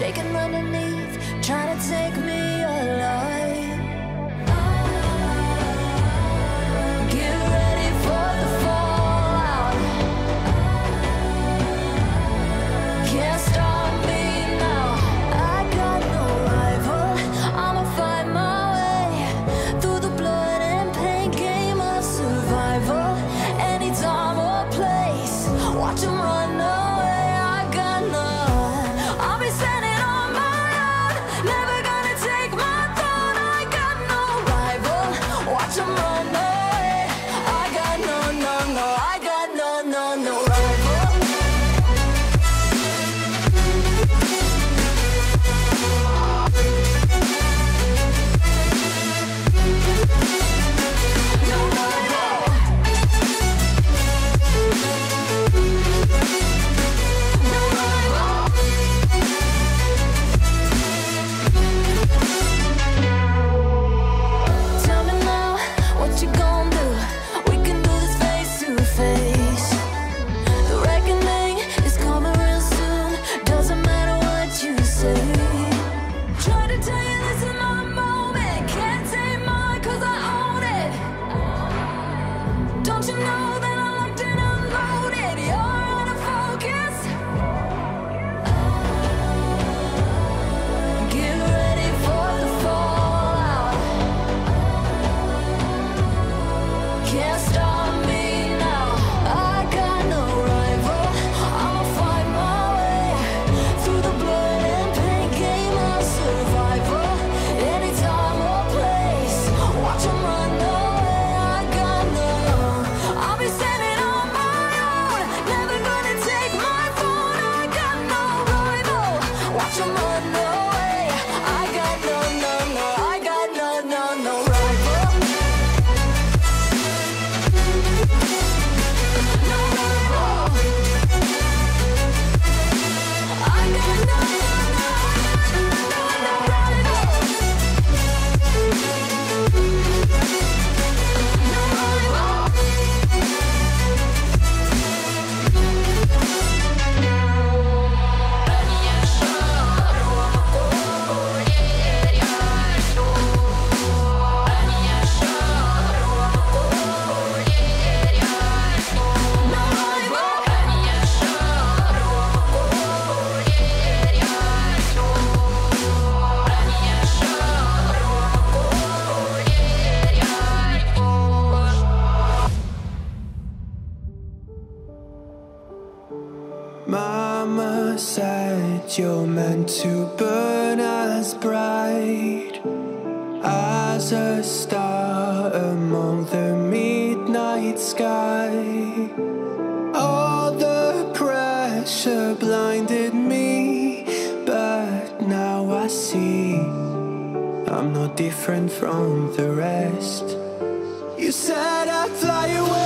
shaking underneath, trying to take me alive. Mama said you're meant to burn as bright as a star among the midnight sky. All the pressure blinded me, but now I see I'm not different from the rest. You said I'd fly away.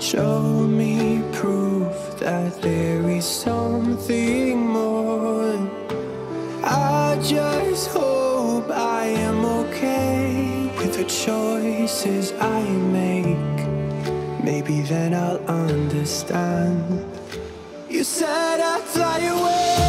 Show me proof that there is something more. I just hope I am okay with the choices I make. Maybe then I'll understand. You said I'd fly away.